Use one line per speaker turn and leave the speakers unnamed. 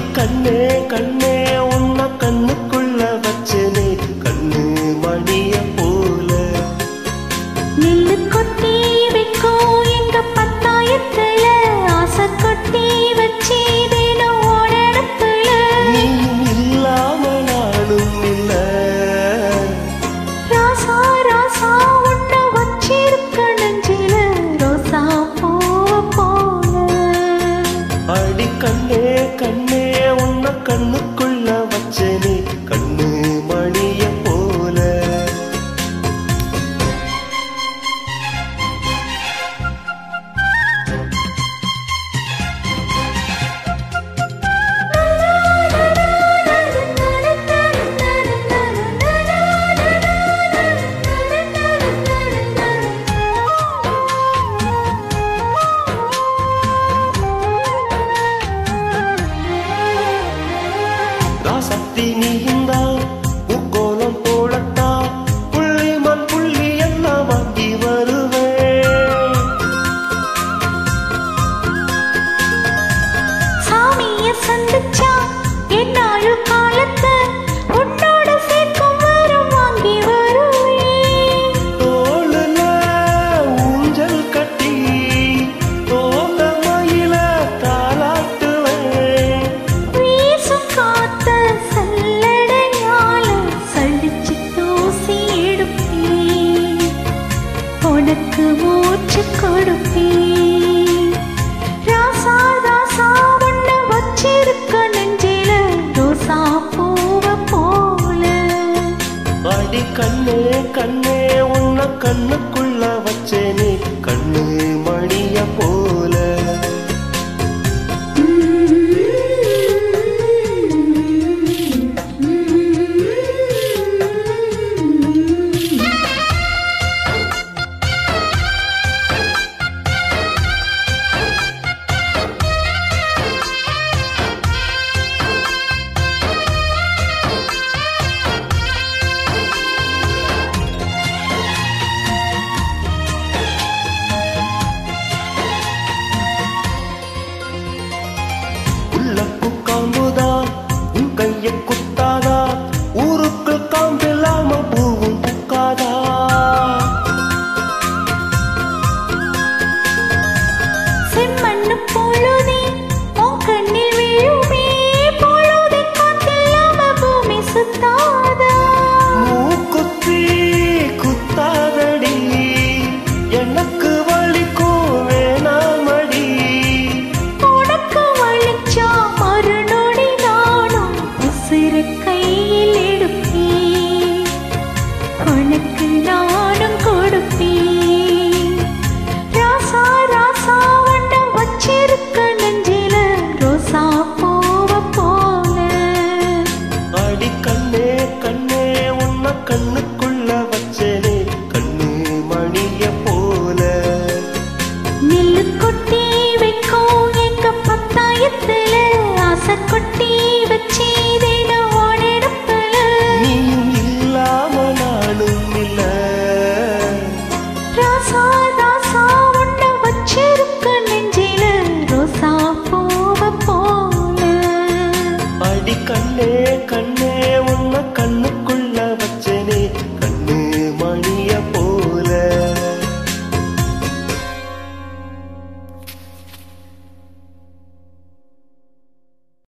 கண்ணே கண்ணே. 的你。கண்ணே கண்ணே உன்ன கண்ணுக்குள்ள வச்சேனே. கண்ணு மணி yo முள்ளு கொட்டி
வைக்கும்
எங்க பத்தாயத்துல ஆசை கொட்டி வச்சே